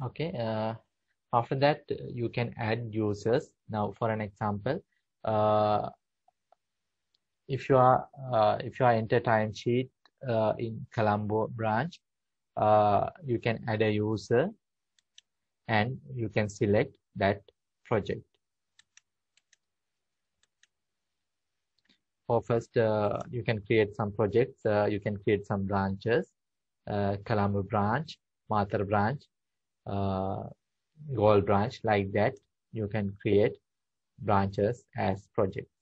okay uh, after that you can add users. Now for an example uh, if you are uh, if you are enter timesheet uh, in Colombo branch uh, you can add a user and you can select that project. Or first uh, you can create some projects uh, you can create some branches Colombo branch Mathar branch uh, Galle branch like that you can create branches as projects.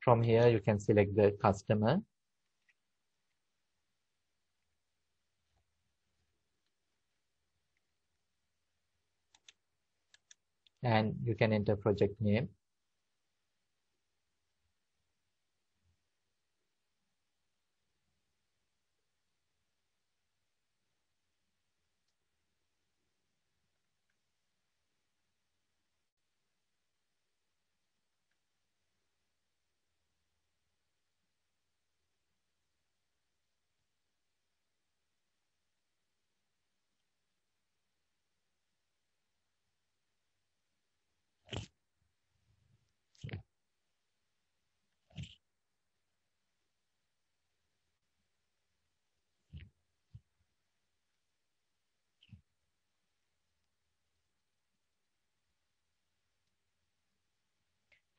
From here you can select the customer. And you can enter project name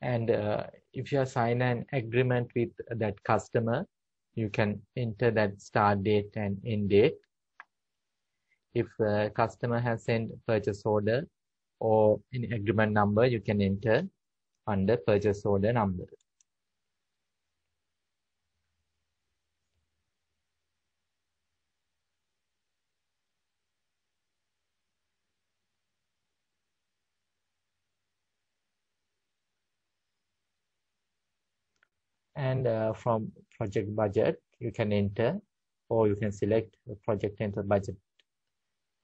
and uh, if you sign an agreement with that customer you can enter that start date and end date. If a customer has sent purchase order or any agreement number you can enter under purchase order number and uh, from project budget you can enter or you can select project enter budget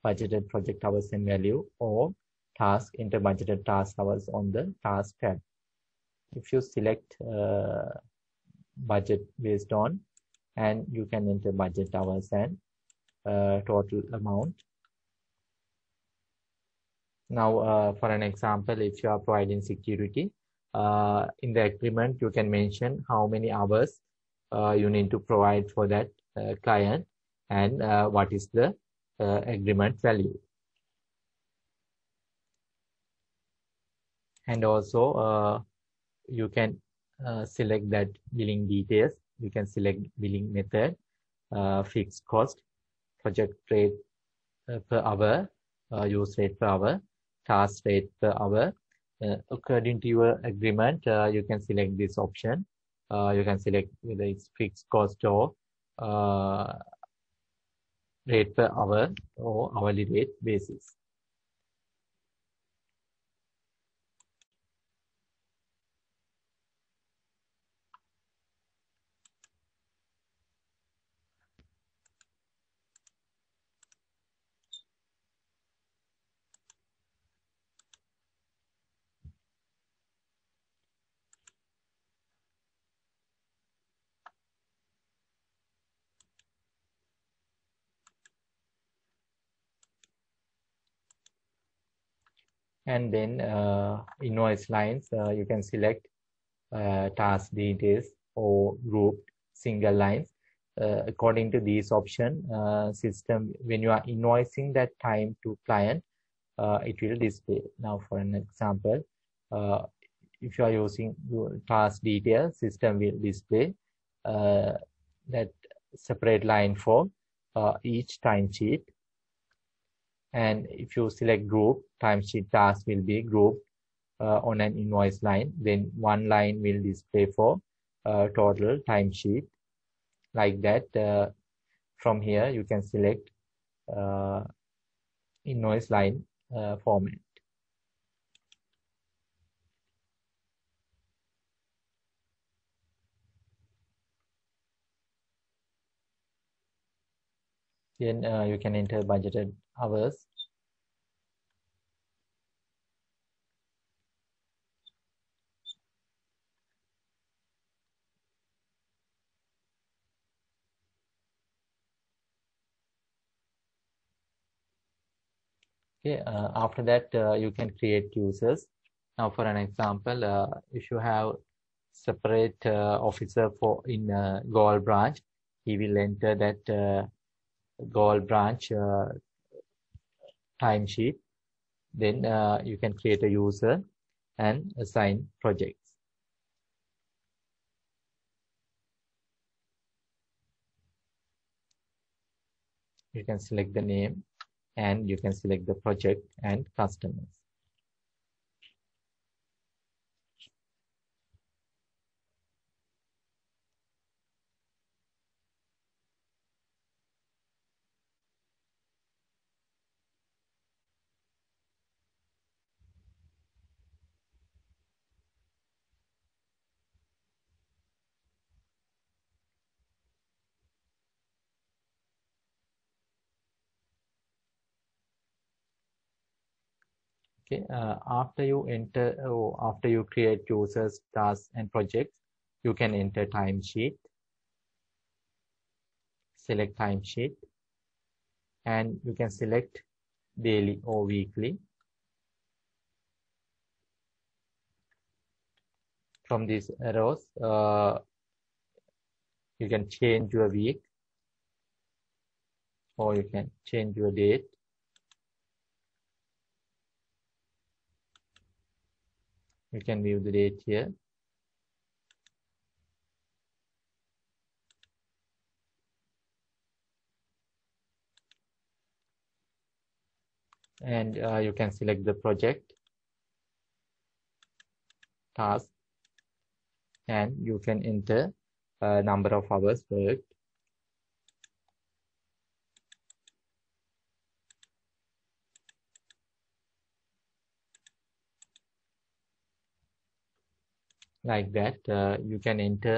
budgeted project hours and value or task enter budgeted task hours on the task tab. If you select uh, budget based on and you can enter budget hours and uh, total amount. Now uh, for an example if you are providing security uh, in the agreement you can mention how many hours uh, you need to provide for that uh, client and uh, what is the uh, agreement value. And also uh, you can select that billing details. You can select billing method fixed cost project rate per hour use rate per hour task rate per hour according to your agreement, uh, you can select this option. Uh, you can select whether it's fixed cost or rate per hour or hourly rate basis. And then uh, invoice lines uh, you can select uh, task details or group single lines. Uh, according to these option uh, system when you are invoicing that time to client uh, it will display. Now for an example if you are using task detail system will display that separate line for each timesheet and if you select group, timesheet task will be grouped uh, on an invoice line. Then one line will display for uh, total timesheet. Like that, uh, from here you can select uh, invoice line uh, format. Then uh, you can enter budgeted hours. Okay, uh, after that, uh, you can create users. Now, for an example, uh, if you have separate uh, officer for in uh, Galle branch, he will enter that uh, Galle branch uh, timesheet. Then uh, you can create a user and assign projects. You can select the name and you can select the project and customers. Okay, uh, after you enter, oh, after you create users, tasks, and projects, you can enter timesheet. Select timesheet, and you can select daily or weekly. From these arrows, uh, you can change your week, or you can change your date. You can view the date here. And uh, you can select the project, task, and you can enter a number of hours worked. Like that uh, you can enter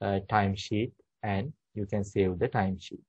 a timesheet and you can save the timesheet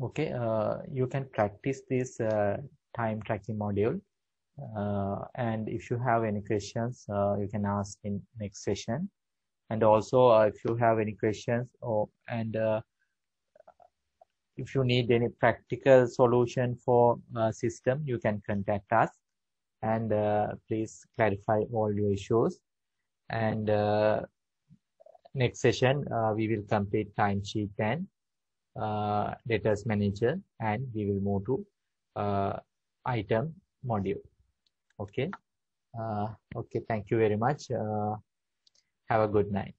okay uh, you can practice this uh, time tracking module. Uh, and if you have any questions uh, you can ask in next session. And also uh, if you have any questions or and uh, if you need any practical solution for system you can contact us. And please clarify all your issues. And next session we will complete timesheet and uh, debtors manager and we will move to uh, item module. Okay? Uh, okay thank you very much. Uh, have a good night